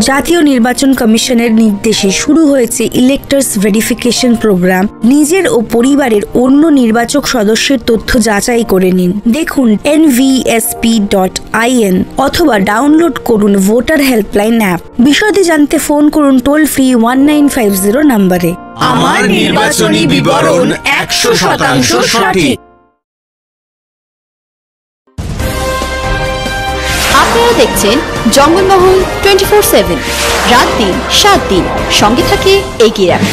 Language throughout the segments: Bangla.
জাতীয় নির্বাচন কমিশনের নির্দেশে শুরু হয়েছে ইলেক্টার্স ভেরিফিকেশন প্রোগ্রাম নিজের ও পরিবারের অন্য নির্বাচক সদস্যের তথ্য যাচাই করে নিন। দেখুন এনভিএসপি ডট অথবা ডাউনলোড করুন ভোটার হেল্পলাইন অ্যাপ বিশদে জানতে ফোন করুন toll free one nine five zero নম্বরে আমার নির্বাচনী বিবরণ একশো শতাংশ সঠিক। আপনারা দেখছেন জঙ্গলমহল টোয়েন্টি ফোর সেভেন রাত দিন সাত দিন সঙ্গে থাকে এগিয়ে রাখুন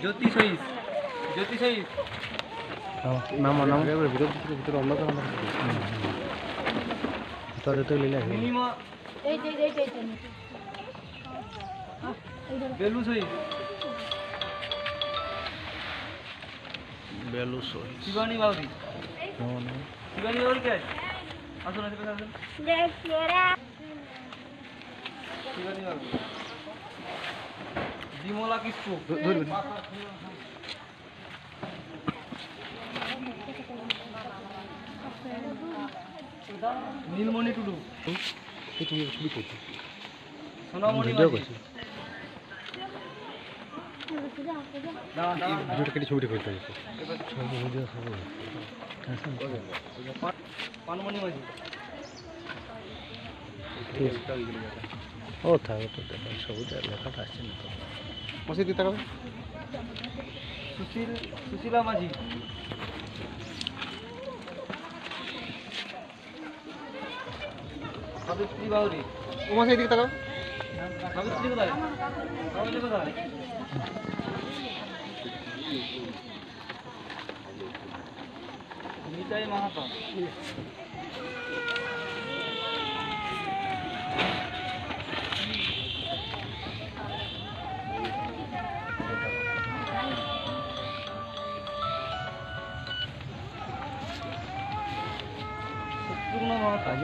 জ্যোতি সহিস জ্যোতি সহিস মিনিমাম বেলু সহিস বেলু সহি শিবানী বাউরি শিবানী বাউরি কে? আসুন আসুন আসুন। শিবানী বাউরি বিমলা কিসকু নীলমণি টুডু সোনামণি মাঝি। দাঁড়ান, দাঁড়ান। পান- পানমণি মাঝি ও থাকো তো দেখো সবুজ লেখাটা আসছে না তো সুশীল সুশীলা মাঝি সাবিত্রী বাউরি সাবিত্রী কোথায় সাবিত্রী কোথায় Nitai Mahato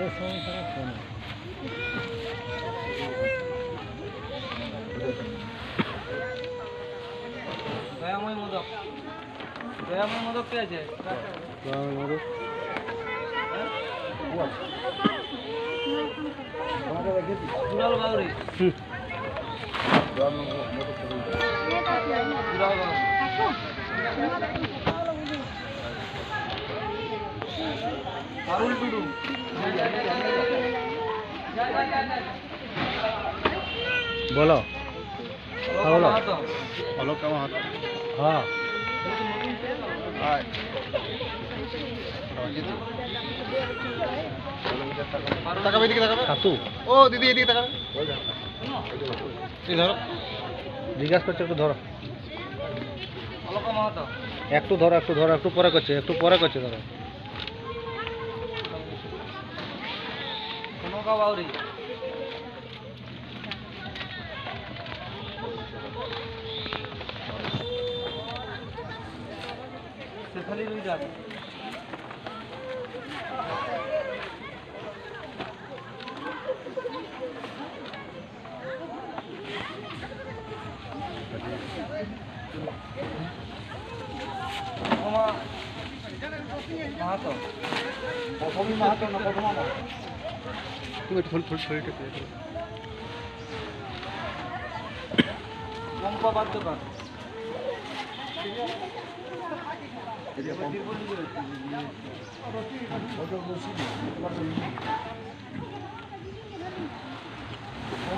direção para a cama. કયા મય મુદો કયા મય મુદો કે છે કયા મય મુદો પુરાલ બાવરી પુરાલ બાવરી আরুল টুডু। বলো। বলো। মাহাতো অলোক আমার হ্যাঁ। খাতু ও দিদি এদিকে তাকাবে। এই ধরো। জিজ্ঞাসা করছে একটু ধরো। একটু ধরো একটু ধরো একটু পরে করছে একটু পরে করছে ধরো। কনকা বাউরি শেফালি রুইদাস উপমা মাহাতো প্রথমী মাহাতো না প্রথমা মাহাতো तुम थोड़ी थोड़ी थोड़ी टेप बात तो कर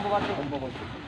बात तो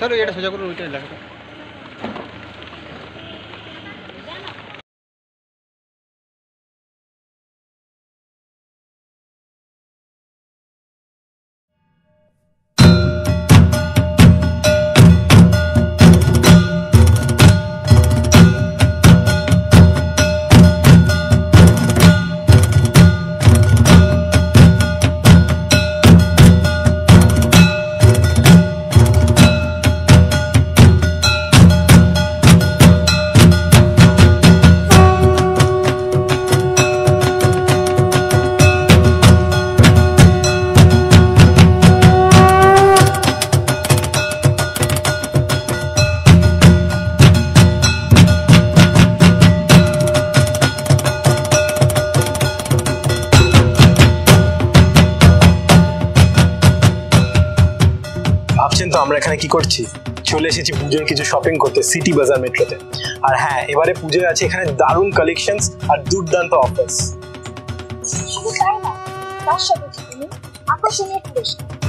चलो ये सोचा करो रुटे लगा। লেখাটা ভাবছেন তো আমরা এখানে কি করছি? চলে এসেছি পুজোর কিছু শপিং করতে সিটি বাজার মেট্রোতে আর হ্যাঁ এবারে পুজোয় আছে এখানে দারুণ কালেকশন আর দুর্দান্ত অফার্স শুধু তাই না, তার সাথে আকর্ষণীয় পুরস্কার